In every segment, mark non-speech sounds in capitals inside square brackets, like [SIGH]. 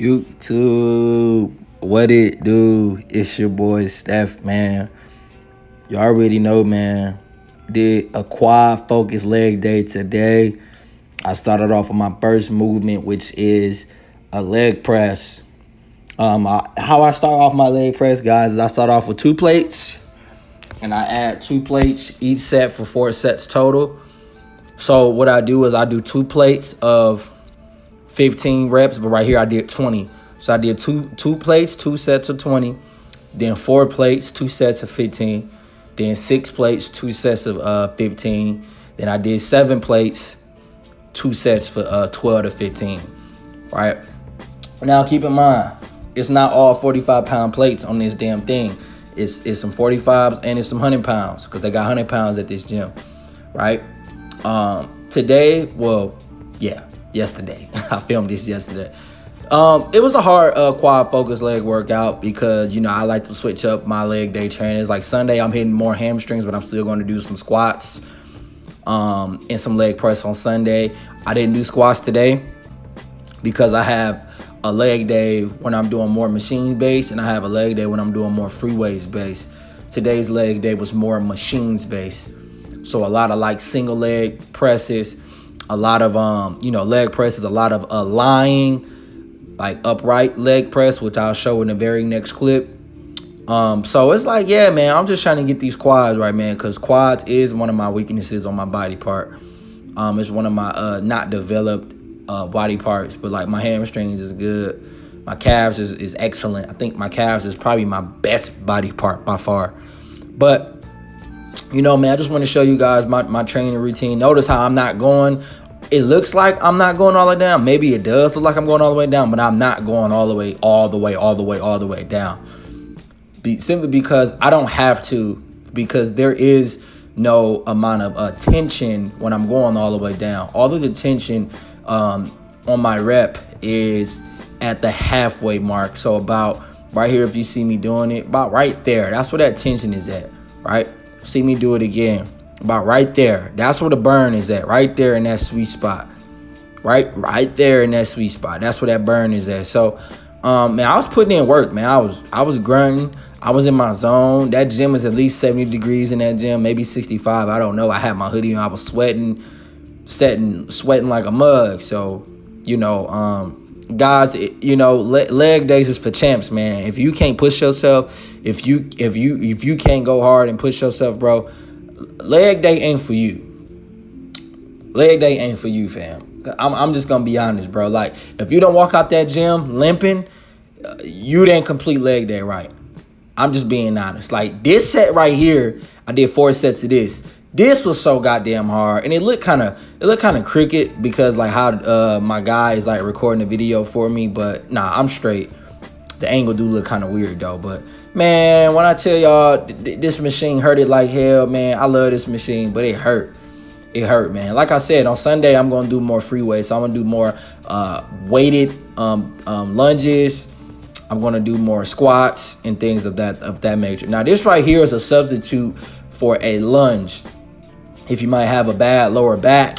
YouTube, what it do? It's your boy Steph, man. You already know, man. Did a quad focus leg day today. I started off with my first movement, which is a leg press. Um, I, how I start off my leg press, guys, is I start off with two plates, and I add two plates each set for four sets total. So what I do is I do two plates of 15 reps, but right here I did 20. So I did two two plates, two sets of 20, then four plates, two sets of 15, then six plates, two sets of uh 15. Then I did seven plates, two sets for uh 12 to 15. Right? Now keep in mind, it's not all 45 pound plates on this damn thing. It's it's some 45s and it's some 100 pounds because they got 100 pounds at this gym. Right? Um today, well, yeah, yesterday. [LAUGHS] I filmed this yesterday. Um, it was a hard uh, quad focus leg workout because you know I like to switch up my leg day trainings. Like Sunday, I'm hitting more hamstrings, but I'm still going to do some squats um, and some leg press on Sunday. I didn't do squats today because I have a leg day when I'm doing more machine based, and I have a leg day when I'm doing more free weights based. Today's leg day was more machines based, so a lot of like single leg presses a lot of um, you know, leg presses, a lot of uh, lying, like upright leg press, which I'll show in the very next clip. Um, so it's like, yeah, man, I'm just trying to get these quads right, man, because quads is one of my weaknesses on my body part. Um, it's one of my uh, not developed uh, body parts, but like my hamstrings is good. My calves is, is excellent. I think my calves is probably my best body part by far. But you know, man, I just want to show you guys my, my training routine. Notice how I'm not going it looks like I'm not going all the way down. Maybe it does look like I'm going all the way down, but I'm not going all the way, all the way, all the way, all the way down. Be, simply because I don't have to, because there is no amount of uh, tension when I'm going all the way down. All of the tension um, on my rep is at the halfway mark. So about right here, if you see me doing it, about right there. That's where that tension is at, right? See me do it again about right there. That's where the burn is at, right there in that sweet spot. Right, right there in that sweet spot. That's where that burn is at. So, um, man, I was putting in work, man. I was, I was grunting. I was in my zone. That gym is at least 70 degrees in that gym, maybe 65. I don't know. I had my hoodie on. I was sweating, sweating, sweating like a mug. So, you know, um, guys, you know, leg days is for champs, man. If you can't push yourself, if you, if you, if you can't go hard and push yourself, bro, leg day ain't for you. Leg day ain't for you, fam. I'm, I'm just gonna be honest, bro. Like, if you don't walk out that gym limping, uh, you didn't complete leg day right. I'm just being honest. Like this set right here, I did four sets of this. This was so goddamn hard, and it looked kind of it looked kind of cricket because like how uh, my guy is like recording the video for me. But nah, I'm straight. The angle do look kind of weird though, but Man, when I tell y'all th this machine hurt it like hell, man, I love this machine, but it hurt. It hurt, man. Like I said, on Sunday, I'm to do more free weights. So I'm to do more uh, weighted um, um, lunges. I'm to do more squats and things of that of that nature. Now, this right here is a substitute for a lunge. If you might have a bad lower back,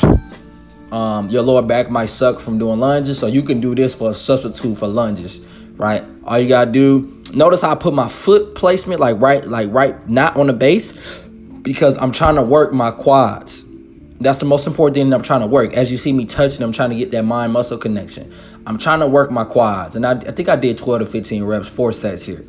um, your lower back might suck from doing lunges. So you can do this for a substitute for lunges, right? All you got to do Notice how I put my foot placement like right, like right, not on the base, because I'm trying to work my quads. That's the most important thing I'm trying to work. As you see me touching, I'm trying to get that mind muscle connection. I'm trying to work my quads. And I, I think I did 12 to 15 reps, four sets here,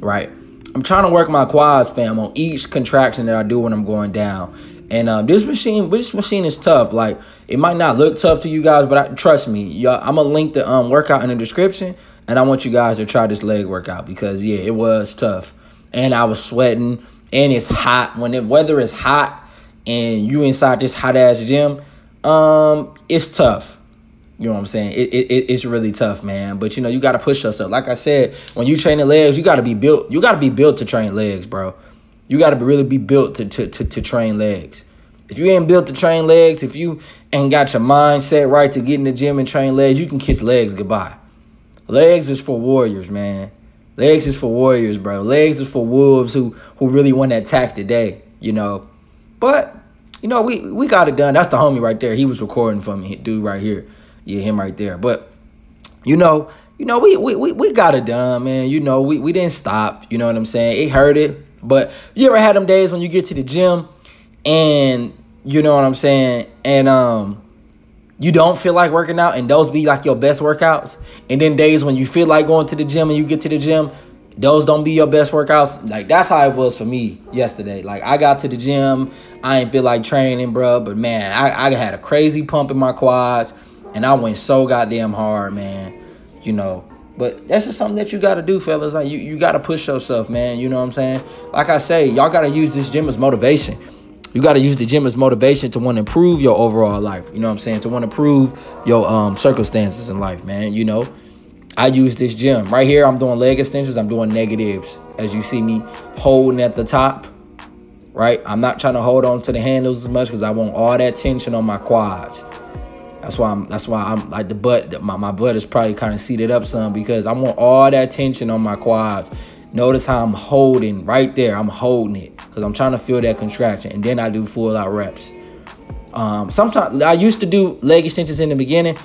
right? I'm trying to work my quads, fam, on each contraction that I do when I'm going down. And um, this machine, this machine is tough. Like it might not look tough to you guys, but I, trust me, y'all. I'm gonna link the um, workout in the description. And I want you guys to try this leg workout because yeah, it was tough. And I was sweating and it's hot. When the weather is hot and you inside this hot ass gym, um, it's tough. You know what I'm saying? It, it, it's really tough, man. But you know, you gotta push yourself. Like I said, when you train the legs, you gotta be built. You gotta be built to train legs, bro. You gotta really be built to to to, to train legs. If you ain't built to train legs, if you ain't got your mindset right to get in the gym and train legs, you can kiss legs goodbye. Legs is for warriors, man. Legs is for warriors, bro. Legs is for wolves who who really want to attack today, you know. But you know, we we got it done. That's the homie right there. He was recording for me, dude right here. Yeah, him right there. But you know, you know, we we we, we got it done, man. You know, we, we didn't stop. You know what I'm saying? It hurt it. But you ever had them days when you get to the gym and you know what I'm saying? And um you don't feel like working out and those be like your best workouts. And then days when you feel like going to the gym and you get to the gym, those don't be your best workouts. Like that's how it was for me yesterday. Like I got to the gym, I ain't feel like training, bro. But man, I, I had a crazy pump in my quads, and I went so goddamn hard, man. You know. But that's just something that you gotta do, fellas. Like you, you gotta push yourself, man. You know what I'm saying? Like I say, y'all gotta use this gym as motivation. You gotta use the gym as motivation to want to improve your overall life. You know what I'm saying? To want to improve your um circumstances in life, man. You know. I use this gym. Right here, I'm doing leg extensions. I'm doing negatives. As you see me holding at the top, right? I'm not trying to hold on to the handles as much because I want all that tension on my quads. That's why I'm. That's why I'm like the butt. My my butt is probably kind of seated up some because I want all that tension on my quads. Notice how I'm holding right there. I'm holding it because I'm trying to feel that contraction, and then I do full out reps. Um, sometimes I used to do leg extensions in the beginning,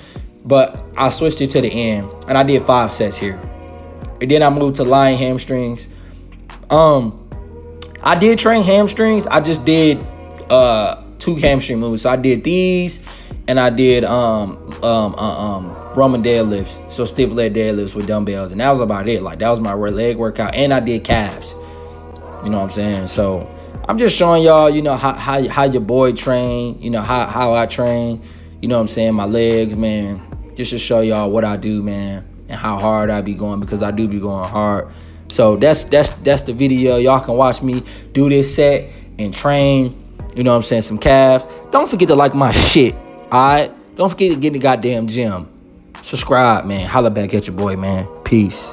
but I switched it to the end, and I did five sets here. And then I moved to lying hamstrings. Um, I did train hamstrings. I just did uh two hamstring moves. So I did these and I did um um uh, um Roman deadlifts, so stiff leg deadlifts with dumbbells, and that was about it. Like that was my leg workout, and I did calves. You know what I'm saying? So I'm just showing y'all, you know how how how your boy train, you know how how I train. You know what I'm saying? My legs, man. Just to show y'all what I do, man, and how hard I be going because I do be going hard. So that's that's that's the video. Y'all can watch me do this set and train. You know what I'm saying? Some calf. Don't forget to like my [LAUGHS] shit. Alright? Don't forget to get in the goddamn gym. Subscribe, man. Holla back at your boy, man. Peace.